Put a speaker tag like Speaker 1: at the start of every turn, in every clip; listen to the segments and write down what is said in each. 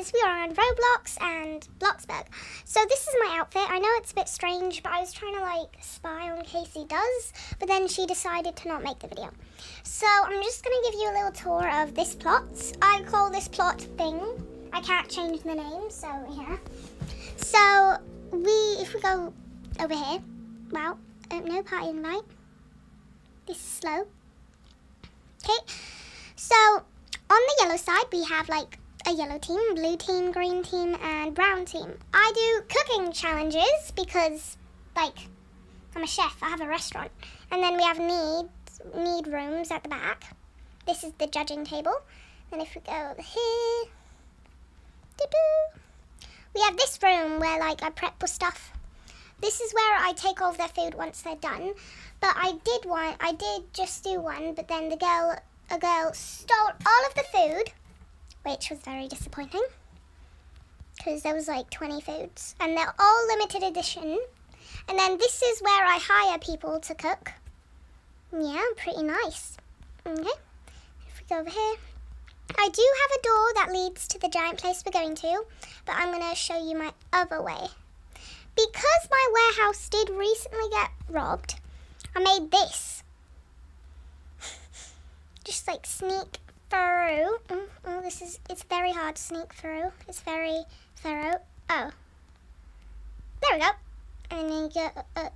Speaker 1: guys, we are on Roblox and Bloxburg. So this is my outfit. I know it's a bit strange, but I was trying to like spy on Casey Does, but then she decided to not make the video. So I'm just to give you a little tour of this plot. I call this plot thing. I can't change the name, so yeah. So we, if we go over here, wow, uh, no party invite. This is slow. Okay, so on the yellow side we have like a yellow team, blue team, green team, and brown team. I do cooking challenges because, like, I'm a chef. I have a restaurant. And then we have needs, need rooms at the back. This is the judging table. And if we go over here, we have this room where, like, I prep for stuff. This is where I take all of their food once they're done. But I did one, I did just do one, but then the girl, a girl stole all of the food which was very disappointing because there was like 20 foods and they're all limited edition. And then this is where I hire people to cook. Yeah, pretty nice. Okay, if we go over here. I do have a door that leads to the giant place we're going to, but I'm going to show you my other way. Because my warehouse did recently get robbed, I made this. Just like sneak through. Oh, oh, this is, it's very hard to sneak through. It's very thorough. Oh. There we go. And then you go, uh, uh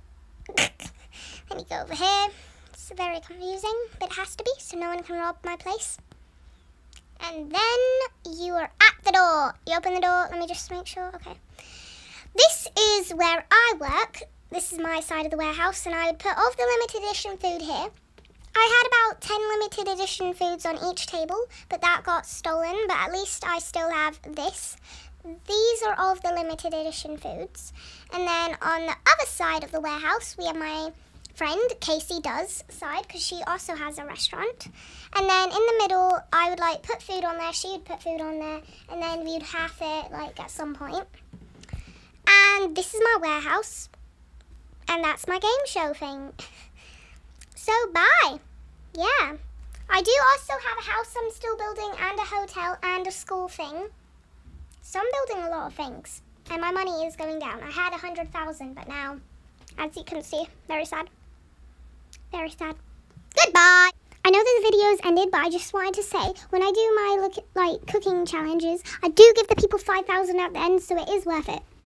Speaker 1: then you go over here. It's very confusing, but it has to be, so no one can rob my place. And then you are at the door. You open the door. Let me just make sure. Okay. This is where I work. This is my side of the warehouse, and I put all of the limited edition food here. I had about 10 limited edition foods on each table, but that got stolen, but at least I still have this. These are all of the limited edition foods. And then on the other side of the warehouse, we have my friend Casey Does side because she also has a restaurant. And then in the middle, I would like put food on there, she would put food on there, and then we'd half it like at some point. And this is my warehouse. And that's my game show thing. So bye. Yeah. I do also have a house I'm still building and a hotel and a school thing. So I'm building a lot of things. And my money is going down. I had a hundred thousand, but now, as you can see, very sad. Very sad. Goodbye! I know that the video's ended, but I just wanted to say, when I do my look like cooking challenges, I do give the people 5,000 at the end, so it is worth it.